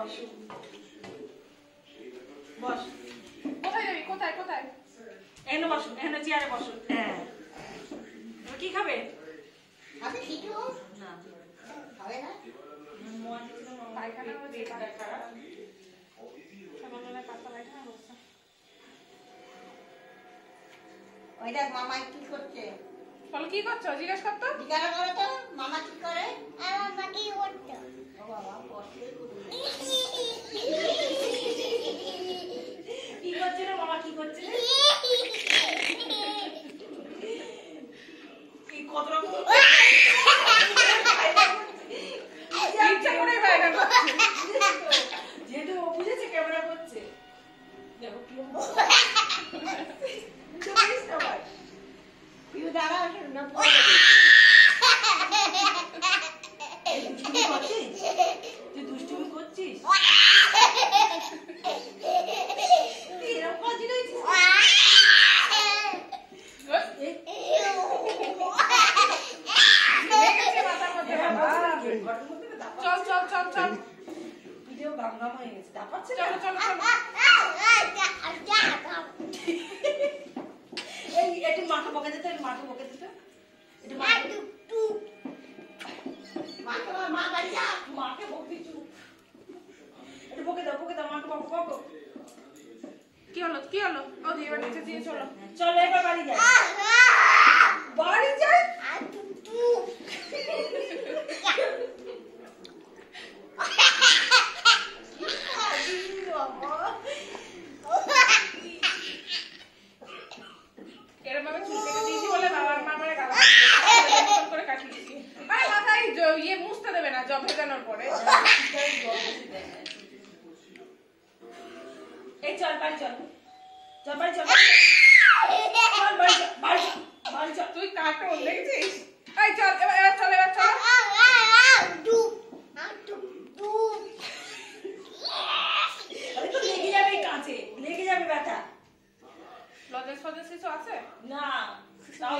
বস। বস। কোথায় যাবি কোথায় কোথায়? এখানে বসুন এখানে চেয়ারে বসুন হ্যাঁ। কি খাবে? না। না? পায়খানা পায়খানা। ওই দেখ মামা কি করছে। বলো কি করছ? জিজ্ঞেস করতো? জিজ্ঞাসা করো তো মামা কি No. There is no one. You that out here, no point. গামগাম হয়ে গেছে না চলো চলো এই একটু মাকে বকে দিতে মাকে বকে দিতে একটু মাকে মা বাড়ি যা মাকে বকে দিচ্ছু একটু বকে দাও বকে দাও মাকে বকো বকো কি হলো কি হলো ও দিয়ে দিয়ে চলো চলো এবার বাড়ি যাই বাড়ি যাই এরকম ভাবে চুল কেটে দিয়েছি বলে বাবার মা আমারে গালা করে মাথায় ইয়ে মুছতে দেবে না জব ভেজানোর পরে এই চল বাড়ি চল লেগে যাবে কাঁচে লেগে যাবে ব্যথা লজেন্স ফজেন্স কিছু আছে না তাও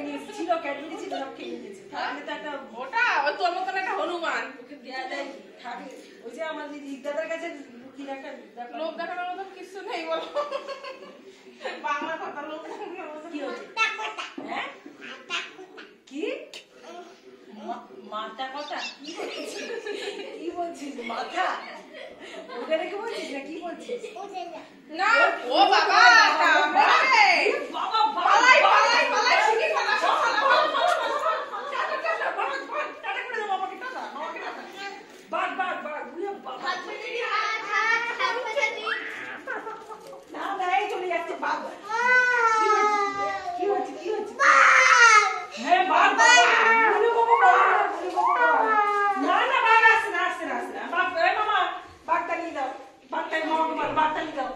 খেয়ে নিয়েছি ছিল ক্যাডবেরি ছিল সব খেয়ে নিয়েছি তাহলে তো একটা ওটা ওই তোর মতন একটা হনুমান। ওকে দেয়া দেয়। কি? থাকে ওই যে আমার দাদার কাছে কি একটা লোক দেখানোর মতন কিছু নেই বলো। বাংলা কথা লোক দেখানোর মতন কি হচ্ছে হ্যাঁ? কি? মাথা কথা? কি বলছিস? কি বলছিস? মাথা? ওখানে কি বলছিস না কি বলছিস? না ও বাবা কামড়ে বাবা পালাই পালাই পালাই শিখি পালা সব পালা না না এই চলে যাচ্ছে বাবা কি হচ্ছে কি হচ্ছে হ্যাঁ বাঘ বাবা গুলু বাবা বাঘ গুলু বাবা না না বাঘ আসছে না আসছে না আসছে না বাঘ এই মামা বাঘটা নিয়ে দাও বাঘটা মামাকে বল বাঘটা নিয়ে দাও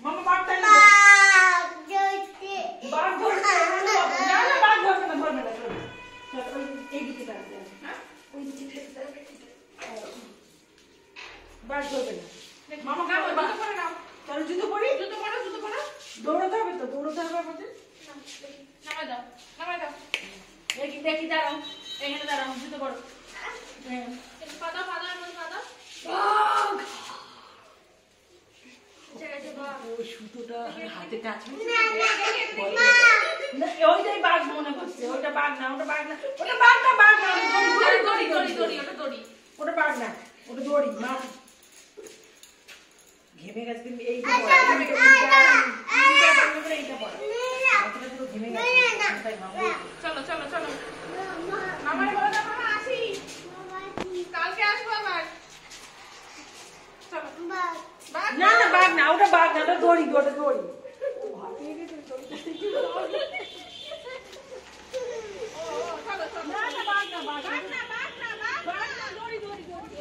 মামা বাঘটা নিয়ে দাও বাঘ ধরছে না না বাঘ ধরবে না ধরবে না ধরবে না। চল, ওই এইদিকে দাঁড়াবে হ্যাঁ ওই দিকে দাঁড়াবে বাঘ ধরবে না। মামা নাও, জুতো পরে নাও। তাহলে জুতো পরি? জুতো পরো জুতো পরো। দৌড়াতে হবে তো দৌড়াতে হবে আমাদের। নামাই দাও নামাই দাও। দেখি দেখি দাঁড়াও। এখানে দাঁড়াও জুতো পরো। হ্যাঁ। পাতা পাতা এমন পাতা বাঘ! ঠিক আছে বাবা ওই সুতোটা হাতে টাচ ওইটাই বাঘ মনে করছে ওটা বাঘ না ওটা বাঘ না। ওটা বাঘ না বাঘ না ওটা দড়ি দড়ি ওটা দড়ি। ওটা বাঘ না ওটা দড়ি মা কালকে আসব আবার। চলো। না না বাঘ না ওটা বাঘ না ওটা দড়ি ওটা দড়ি। না না বাঘ না বাঘ না। বাঘ না বাঘ না দড়ি দড়ি দড়ি।